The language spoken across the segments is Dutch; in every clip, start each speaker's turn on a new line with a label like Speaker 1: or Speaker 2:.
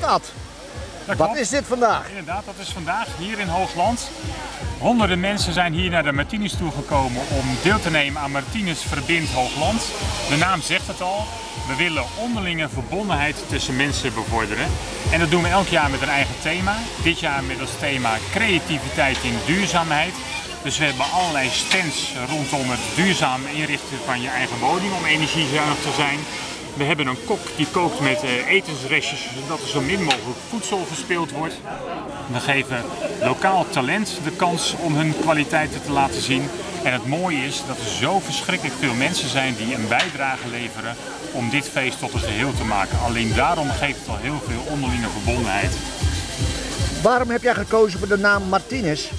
Speaker 1: Ad.
Speaker 2: Dat
Speaker 1: Wat is dit vandaag?
Speaker 2: Inderdaad, dat is vandaag hier in Hoogland. Honderden mensen zijn hier naar de Martinus toegekomen om deel te nemen aan Martinus Verbindt Hoogland. De naam zegt het al. We willen onderlinge verbondenheid tussen mensen bevorderen. En dat doen we elk jaar met een eigen thema. Dit jaar met als thema creativiteit in duurzaamheid. Dus we hebben allerlei stands rondom het duurzaam inrichten van je eigen woning om energiezuinig te zijn. We hebben een kok die kookt met eh, etensrestjes zodat er zo min mogelijk voedsel verspild wordt. We geven lokaal talent de kans om hun kwaliteiten te laten zien. En het mooie is dat er zo verschrikkelijk veel mensen zijn die een bijdrage leveren om dit feest tot een geheel te maken. Alleen daarom geeft het al heel veel onderlinge verbondenheid.
Speaker 1: Waarom heb jij gekozen voor de naam Martinez?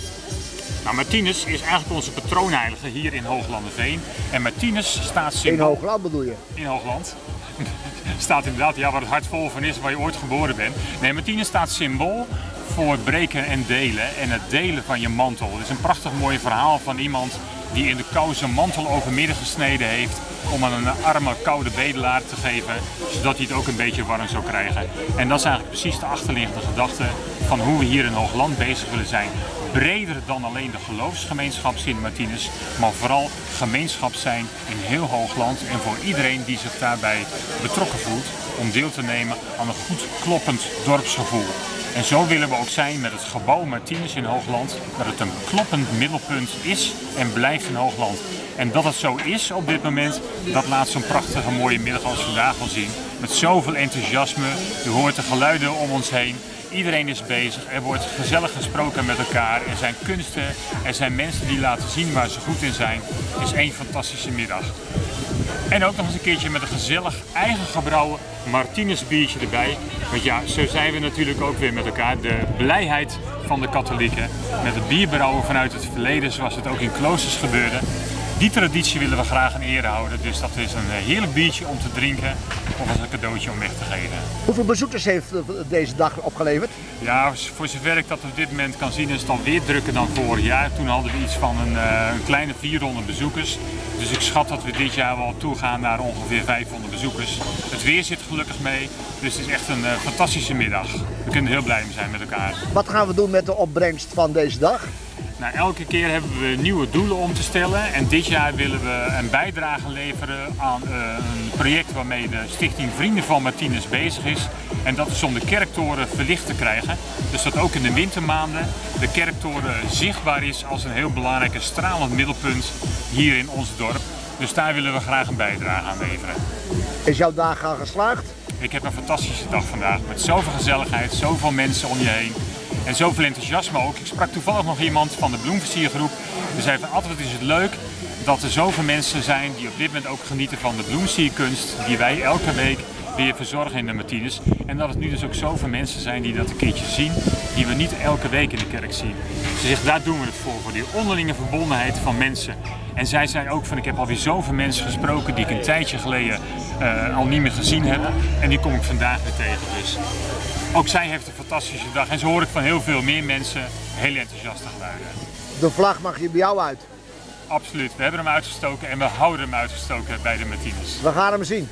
Speaker 2: Nou, Martinus is eigenlijk onze patroonheilige hier in Hooglanderveen. En Martinus staat
Speaker 1: In
Speaker 2: symbool
Speaker 1: Hoogland bedoel je?
Speaker 2: in Hoogland. staat inderdaad, ja, waar het hart vol van is, waar je ooit geboren bent. Nee, Martinus staat symbool voor breken en delen en het delen van je mantel. Het is een prachtig mooi verhaal van iemand die in de kou zijn mantel overmidden gesneden heeft om aan een arme, koude bedelaar te geven, zodat hij het ook een beetje warm zou krijgen. En dat is eigenlijk precies de achterliggende gedachte van hoe we hier in Hoogland bezig willen zijn. Breder dan alleen de geloofsgemeenschap Sint Martinus, maar vooral gemeenschap zijn in heel Hoogland en voor iedereen die zich daarbij betrokken voelt om deel te nemen aan een goed kloppend dorpsgevoel. En zo willen we ook zijn met het gebouw Martinus in Hoogland, dat het een kloppend middelpunt is en blijft in Hoogland. En dat het zo is op dit moment, dat laat zo'n prachtige mooie middag als vandaag wel zien. Met zoveel enthousiasme, u hoort de geluiden om ons heen. Iedereen is bezig, er wordt gezellig gesproken met elkaar, er zijn kunsten, er zijn mensen die laten zien waar ze goed in zijn. Het is één fantastische middag. En ook nog eens een keertje met een gezellig eigen gebrouwen Martinez biertje erbij. Want ja, zo zijn we natuurlijk ook weer met elkaar. De blijheid van de katholieken met het bierbrouwen vanuit het verleden zoals het ook in kloosters gebeurde. Die traditie willen we graag in ere houden. Dus dat is een eh, heerlijk biertje om te drinken of als een cadeautje om weg te geven.
Speaker 1: Hoeveel bezoekers heeft eh, deze dag opgeleverd?
Speaker 2: Ja, voor zover ik dat op dit moment kan zien is het alweer drukker dan vorig jaar. Toen hadden we iets van een, eh, een kleine 400 bezoekers. Dus ik schat dat we dit jaar wel toegaan naar ongeveer 500 bezoekers. Het weer zit gelukkig mee, dus het is echt een fantastische middag. We kunnen er heel blij mee zijn met elkaar.
Speaker 1: Wat gaan we doen met de opbrengst van deze dag?
Speaker 2: Nou, elke keer hebben we nieuwe doelen om te stellen en dit jaar willen we een bijdrage leveren aan eh, een project waarmee de stichting Vrienden van Martinus bezig is. En dat is om de kerktoren verlicht te krijgen. Dus dat ook in de wintermaanden de kerktoren zichtbaar is als een heel belangrijke stralend middelpunt hier in ons dorp. Dus daar willen we graag een bijdrage aan leveren.
Speaker 1: Is jouw dag al geslaagd?
Speaker 2: Ik heb een fantastische dag vandaag met zoveel gezelligheid, zoveel mensen om je heen en zoveel enthousiasme ook. Ik sprak toevallig nog iemand van de bloemversiergroep. Die zei van altijd is het leuk dat er zoveel mensen zijn die op dit moment ook genieten van de bloemsierkunst die wij elke week weer verzorgen in de Martinus. En dat het nu dus ook zoveel mensen zijn die dat een keertje zien, die we niet elke week in de kerk zien. Ze zegt, daar doen we het voor, voor die onderlinge verbondenheid van mensen. En zij zei ook van, ik heb alweer zoveel mensen gesproken die ik een tijdje geleden eh, al niet meer gezien heb. En die kom ik vandaag weer tegen. Dus ook zij heeft een fantastische dag. En zo hoor ik van heel veel meer mensen heel enthousiaste geluiden.
Speaker 1: De vlag mag je bij jou uit.
Speaker 2: Absoluut, we hebben hem uitgestoken en we houden hem uitgestoken bij de Martinez.
Speaker 1: We gaan hem zien.